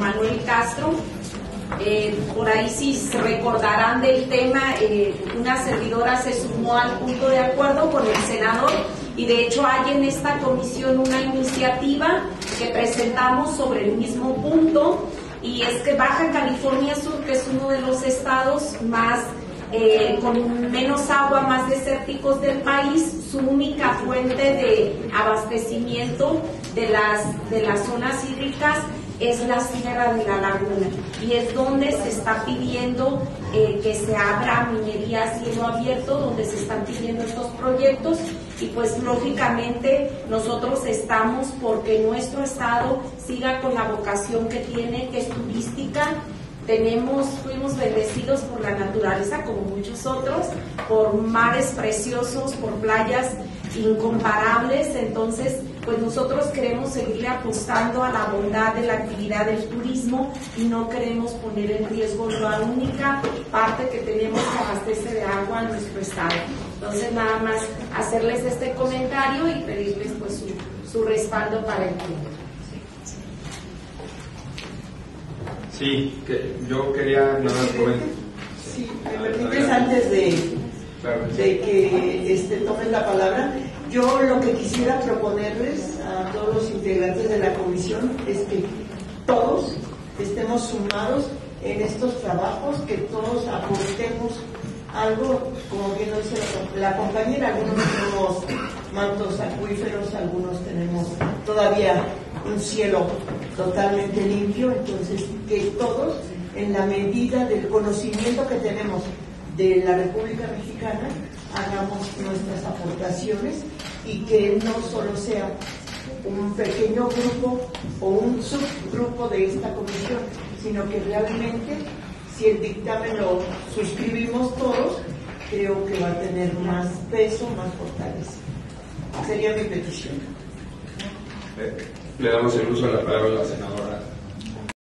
Manuel Castro. Eh, por ahí si recordarán del tema, eh, una servidora se sumó al punto de acuerdo con el senador y de hecho hay en esta comisión una iniciativa que presentamos sobre el mismo punto y es que Baja California Sur, que es uno de los estados más eh, con menos agua, más desérticos del país, su única fuente de abastecimiento de las, de las zonas hídricas es la Sierra de la Laguna. Y es donde se está pidiendo eh, que se abra minería cielo abierto, donde se están pidiendo estos proyectos. Y pues lógicamente nosotros estamos porque nuestro estado siga con la vocación que tiene, que es turística, tenemos, fuimos bendecidos por la naturaleza como muchos otros, por mares preciosos, por playas incomparables, entonces pues nosotros queremos seguir apostando a la bondad de la actividad del turismo y no queremos poner en riesgo la única parte que tenemos que abastece de agua en nuestro estado. Entonces nada más hacerles este comentario y pedirles pues su, respaldo para el punto. Sí, que yo quería nada más comentar. Sí, me permites antes de, de que este, tomen la palabra. Yo lo que quisiera proponerles a todos los integrantes de la comisión es que todos estemos sumados en estos trabajos, que todos aportemos algo, como bien lo dice la compañera, algunos tenemos mantos acuíferos, algunos tenemos todavía un cielo totalmente limpio, entonces que todos, en la medida del conocimiento que tenemos de la República Mexicana, hagamos nuestras aportaciones y que no solo sea un pequeño grupo o un subgrupo de esta comisión, sino que realmente si el dictamen lo suscribimos todos, creo que va a tener más peso, más fortaleza. Sería mi petición. Le damos el uso de la palabra a la senadora.